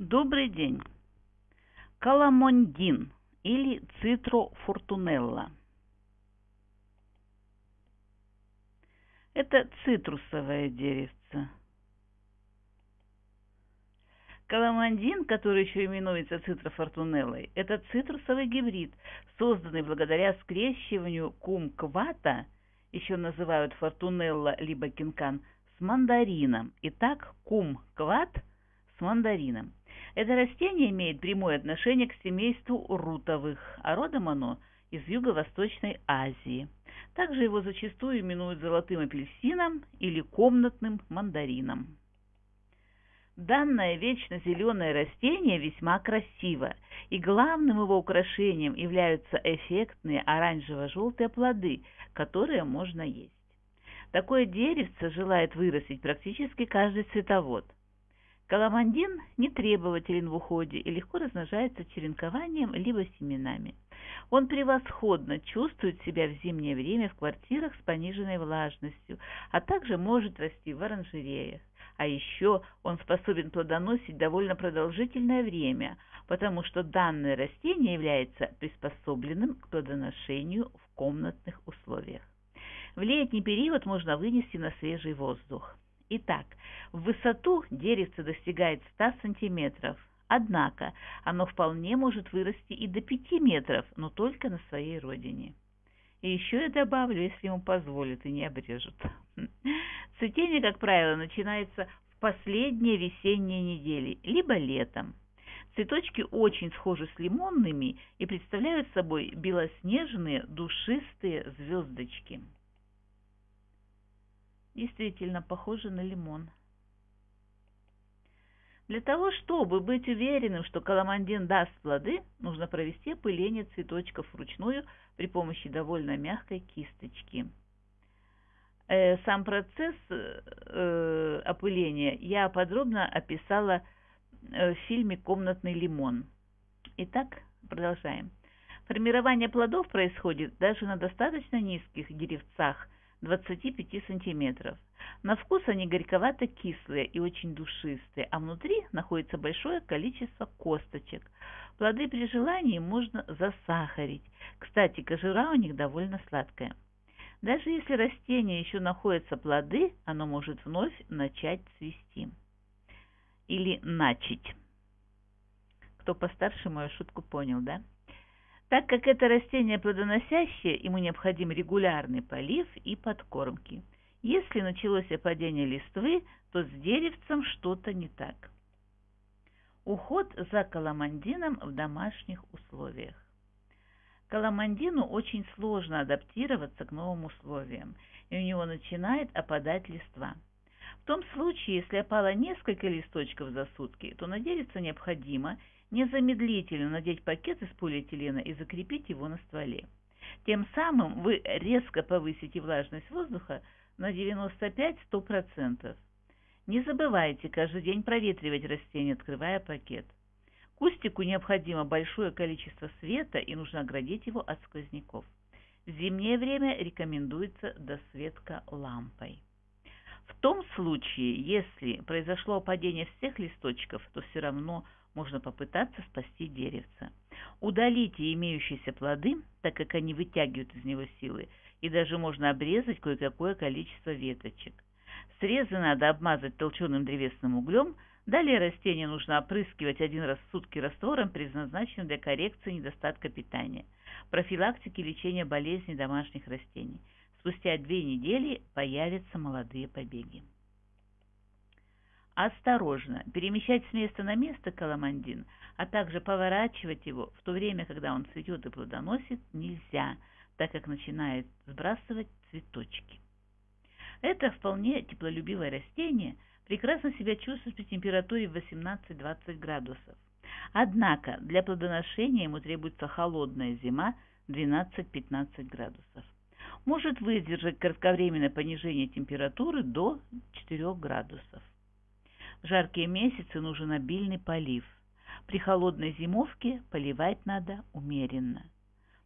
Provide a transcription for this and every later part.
Добрый день. Каламондин или цитрофортунелла. Это цитрусовое деревце. Каламандин, который еще именуется цитрофортунеллой, это цитрусовый гибрид, созданный благодаря скрещиванию кумквата, еще называют фортунелла либо кинкан, с мандарином. Итак, кумкват мандарином. Это растение имеет прямое отношение к семейству рутовых, а родом оно из Юго-Восточной Азии. Также его зачастую именуют золотым апельсином или комнатным мандарином. Данное вечно зеленое растение весьма красиво, и главным его украшением являются эффектные оранжево-желтые плоды, которые можно есть. Такое деревце желает вырастить практически каждый цветовод – Каламандин не требователен в уходе и легко размножается черенкованием либо семенами. Он превосходно чувствует себя в зимнее время в квартирах с пониженной влажностью, а также может расти в оранжереях. А еще он способен плодоносить довольно продолжительное время, потому что данное растение является приспособленным к плодоношению в комнатных условиях. В летний период можно вынести на свежий воздух. Итак, в высоту деревце достигает 100 сантиметров, однако оно вполне может вырасти и до 5 метров, но только на своей родине. И еще я добавлю, если ему позволят и не обрежут. Цветение, как правило, начинается в последние весенние недели, либо летом. Цветочки очень схожи с лимонными и представляют собой белоснежные душистые звездочки действительно похожи на лимон. Для того, чтобы быть уверенным, что каламандин даст плоды, нужно провести опыление цветочков вручную при помощи довольно мягкой кисточки. Э, сам процесс э, опыления я подробно описала э, в фильме «Комнатный лимон». Итак, продолжаем. Формирование плодов происходит даже на достаточно низких деревцах, 25 сантиметров. На вкус они горьковато-кислые и очень душистые, а внутри находится большое количество косточек. Плоды при желании можно засахарить. Кстати, кожура у них довольно сладкая. Даже если растение еще находятся плоды, оно может вновь начать цвести. Или начать. Кто постарше мою шутку понял, да? Так как это растение плодоносящее, ему необходим регулярный полив и подкормки. Если началось опадение листвы, то с деревцем что-то не так. Уход за каламандином в домашних условиях. Каламандину очень сложно адаптироваться к новым условиям, и у него начинает опадать листва. В том случае, если опало несколько листочков за сутки, то на необходимо незамедлительно надеть пакет из полиэтилена и закрепить его на стволе. Тем самым вы резко повысите влажность воздуха на 95-100%. Не забывайте каждый день проветривать растения, открывая пакет. Кустику необходимо большое количество света и нужно оградить его от сквозняков. В зимнее время рекомендуется досветка лампой. Том случае, если произошло падение всех листочков, то все равно можно попытаться спасти деревце. Удалите имеющиеся плоды, так как они вытягивают из него силы, и даже можно обрезать кое-какое количество веточек. Срезы надо обмазать толченым древесным углем, далее растение нужно опрыскивать один раз в сутки раствором, предназначенным для коррекции недостатка питания, профилактики лечения болезней домашних растений. Спустя две недели появятся молодые побеги. Осторожно перемещать с места на место каламандин, а также поворачивать его в то время, когда он цветет и плодоносит, нельзя, так как начинает сбрасывать цветочки. Это вполне теплолюбивое растение прекрасно себя чувствует при температуре 18-20 градусов. Однако для плодоношения ему требуется холодная зима 12-15 градусов. Может выдержать кратковременное понижение температуры до 4 градусов. В жаркие месяцы нужен обильный полив. При холодной зимовке поливать надо умеренно.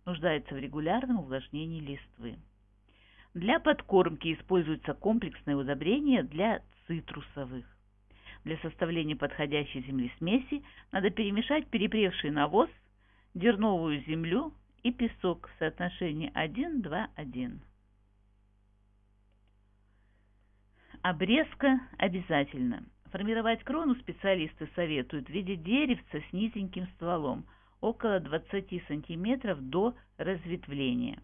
Нуждается в регулярном увлажнении листвы. Для подкормки используется комплексное удобрение для цитрусовых. Для составления подходящей землесмеси надо перемешать перепревший навоз, дерновую землю и песок в соотношении 1, 2, 1. Обрезка обязательно. Формировать крону специалисты советуют в виде деревца с низеньким стволом, около 20 см до разветвления.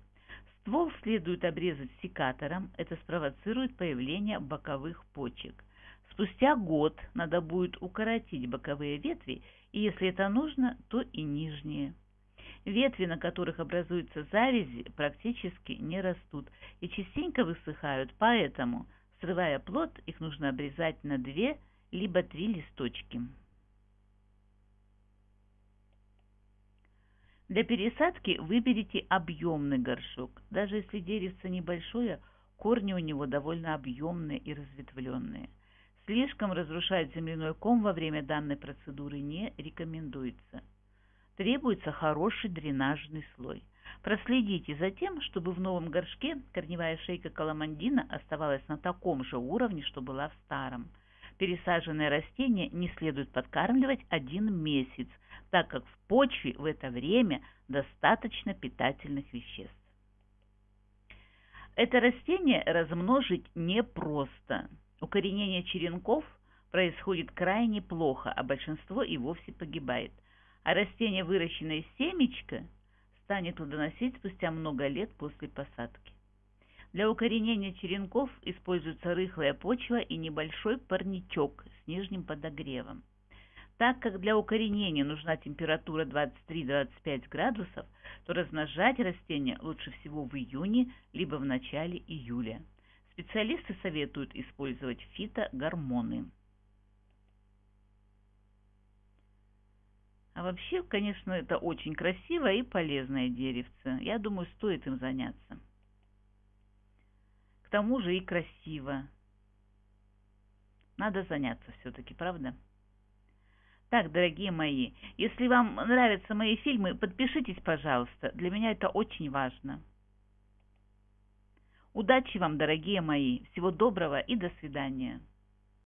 Ствол следует обрезать секатором, это спровоцирует появление боковых почек. Спустя год надо будет укоротить боковые ветви, и если это нужно, то и нижние. Ветви, на которых образуются завязи, практически не растут и частенько высыхают, поэтому, срывая плод, их нужно обрезать на две либо три листочки. Для пересадки выберите объемный горшок. Даже если деревце небольшое, корни у него довольно объемные и разветвленные. Слишком разрушать земляной ком во время данной процедуры не рекомендуется. Требуется хороший дренажный слой. Проследите за тем, чтобы в новом горшке корневая шейка каламандина оставалась на таком же уровне, что была в старом. Пересаженное растение не следует подкармливать один месяц, так как в почве в это время достаточно питательных веществ. Это растение размножить непросто. Укоренение черенков происходит крайне плохо, а большинство и вовсе погибает. А растение, выращенное из семечка, станет плодоносить спустя много лет после посадки. Для укоренения черенков используется рыхлая почва и небольшой парничок с нижним подогревом. Так как для укоренения нужна температура 23-25 градусов, то размножать растения лучше всего в июне либо в начале июля. Специалисты советуют использовать фитогормоны. Вообще, конечно, это очень красивое и полезное деревце. Я думаю, стоит им заняться тому же и красиво. Надо заняться все-таки, правда? Так, дорогие мои, если вам нравятся мои фильмы, подпишитесь, пожалуйста. Для меня это очень важно. Удачи вам, дорогие мои. Всего доброго и до свидания.